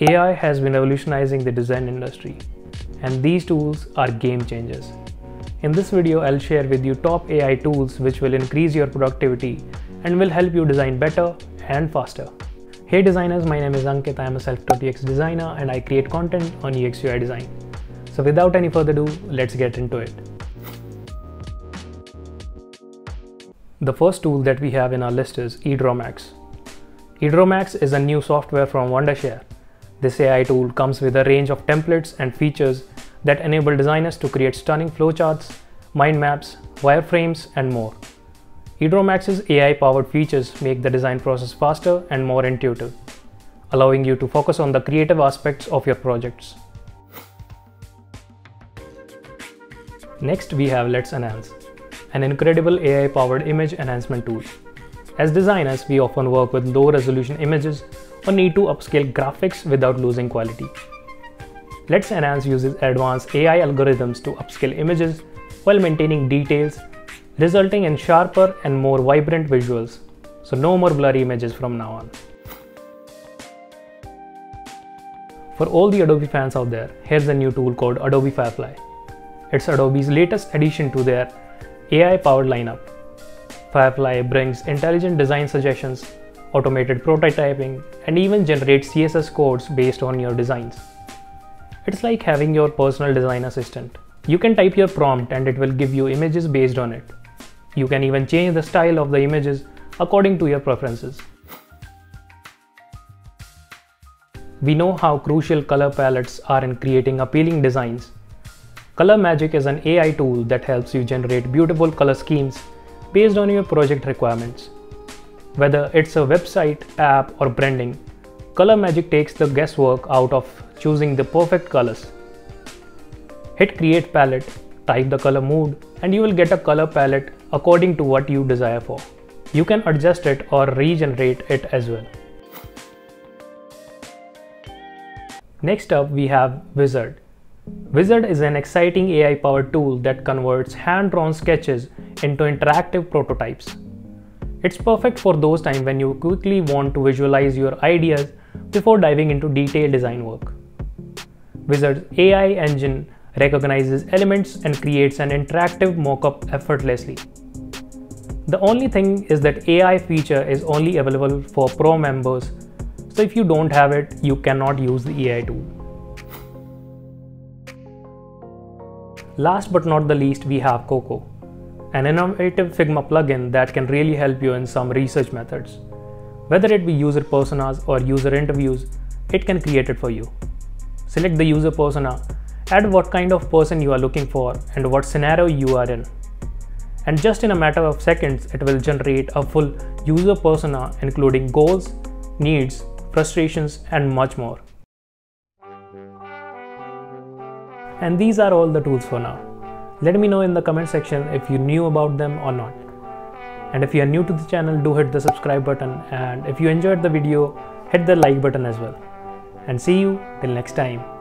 AI has been revolutionizing the design industry, and these tools are game changers. In this video, I'll share with you top AI tools which will increase your productivity and will help you design better and faster. Hey designers, my name is Ankit. I am a self-taught UX designer and I create content on UX UI design. So without any further ado, let's get into it. The first tool that we have in our list is eDrawMax. eDrawMax is a new software from Wondershare this AI tool comes with a range of templates and features that enable designers to create stunning flowcharts, mind maps, wireframes, and more. eDrawMax's AI-powered features make the design process faster and more intuitive, allowing you to focus on the creative aspects of your projects. Next, we have Let's Enhance, an incredible AI-powered image enhancement tool. As designers, we often work with low-resolution images or need to upscale graphics without losing quality. Let's Enhance uses advanced AI algorithms to upscale images while maintaining details, resulting in sharper and more vibrant visuals. So no more blurry images from now on. For all the Adobe fans out there, here's a new tool called Adobe Firefly. It's Adobe's latest addition to their AI-powered lineup. Firefly brings intelligent design suggestions automated prototyping, and even generate CSS codes based on your designs. It's like having your personal design assistant. You can type your prompt and it will give you images based on it. You can even change the style of the images according to your preferences. We know how crucial color palettes are in creating appealing designs. Color Magic is an AI tool that helps you generate beautiful color schemes based on your project requirements. Whether it's a website, app, or branding, Color Magic takes the guesswork out of choosing the perfect colors. Hit Create Palette, type the color mood, and you will get a color palette according to what you desire for. You can adjust it or regenerate it as well. Next up, we have Uizard. Uizard is an exciting AI powered tool that converts hand drawn sketches into interactive prototypes. It's perfect for those times when you quickly want to visualize your ideas before diving into detailed design work. Uizard's AI engine recognizes elements and creates an interactive mockup effortlessly. The only thing is that AI feature is only available for pro members, so if you don't have it, you cannot use the AI tool. Last but not the least, we have QoQo an innovative Figma plugin that can really help you in some research methods. Whether it be user personas or user interviews, it can create it for you. Select the user persona, add what kind of person you are looking for and what scenario you are in. And just in a matter of seconds, it will generate a full user persona including goals, needs, frustrations, and much more. And these are all the tools for now. Let me know in the comment section if you knew about them or not. And if you are new to the channel, do hit the subscribe button. And if you enjoyed the video, hit the like button as well. And see you till next time.